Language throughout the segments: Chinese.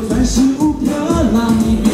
就算幸福飘。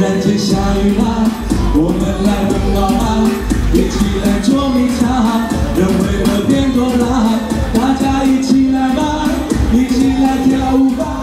突然间下雨啦，我们来奔跑吧，一起来捉迷藏，人会变多啦，大家一起来吧，一起来跳舞吧。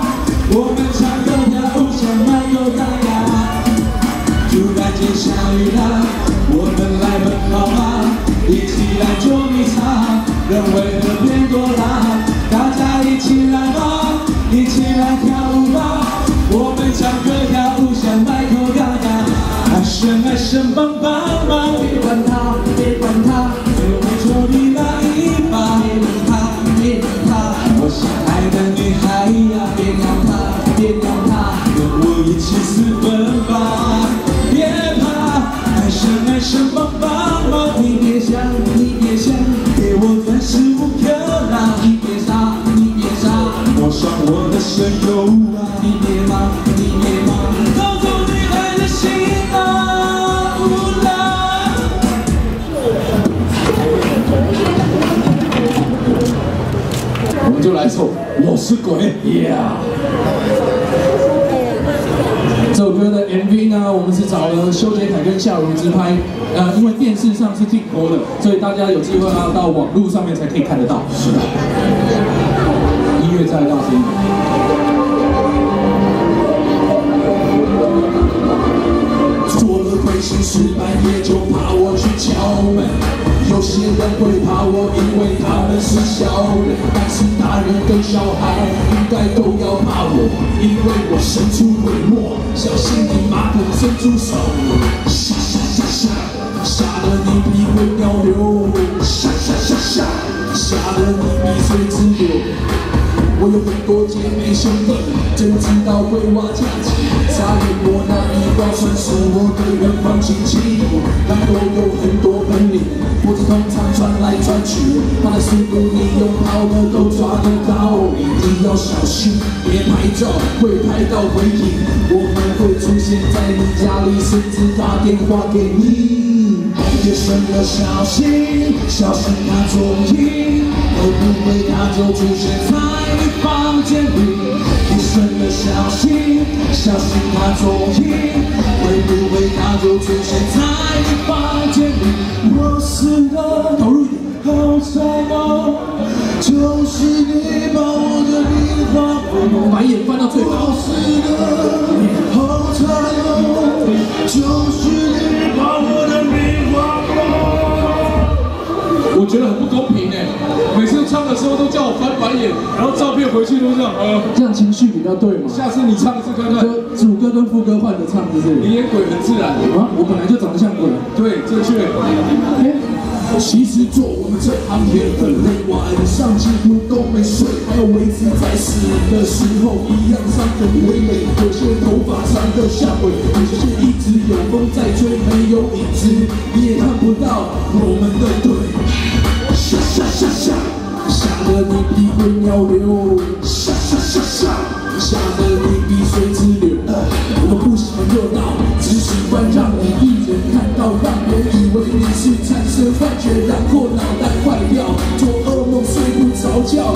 就来首我是鬼，Yeah。这首歌的 MV 呢，我们是找了修杰楷跟夏如芝拍，呃，因为电视上是禁播的，所以大家有机会要到网络上面才可以看得到。是的，音乐再大声。做了亏心事，半夜就怕我去敲门，有些人会怕我，因为他们是小人。大人跟小孩，应该都要怕我，因为我神出鬼没，小心你妈的伸出手，吓吓吓吓，吓得你鼻血尿流，吓吓吓吓，吓得你鼻水直流。我有很多姐妹兄弟，真知道会挖家机，差点我那一刀算是我对远方亲戚，但都有很多。小心！你用跑的都抓不到，一定要小心，别拍照会拍到回影，我还会出现在你家里，甚至打电话给你。夜深了，小心，小心他踪影，会不会他就出现在你房间里？夜深了，小心，小心他踪影。会不会他就出现在你房间里？我是个投入的好帅猫。就是你把我的灵魂，把眼翻到最高。是个好惨哦，就是你把我的灵魂，我觉得很不公平哎。每次唱的时候都叫我翻白眼，然后唱。回去都这样，呃，这样情绪比较对嘛。下次你唱一次看看。就主歌跟副歌换着唱，是不是。你演鬼很自然啊，我本来就长得像鬼。对，正确。其实做我们这行业很累，晚上几乎都没睡，还有维持在死的时候一样伤痕累累。有些头发长得像鬼，有些一直有风在吹，没有影子，你也看不到你屁滚尿流。下下下下，下的你鼻水直流。我不喜欢热闹，只喜欢让你一人看到，让人以为你是产生幻觉，然后脑袋坏掉，做噩梦睡不着觉，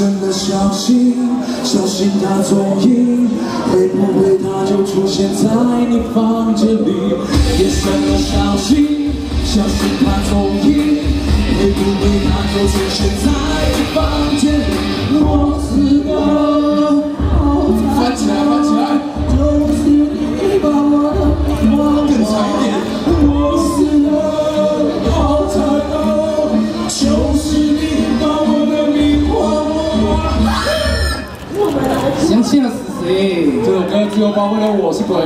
夜深了，小心，小心他踪影，会不会他就出现在你房间里？夜深了，小心，小心他踪影，会不会他就出现在？你房吓死谁？这首歌只有包括了我是鬼。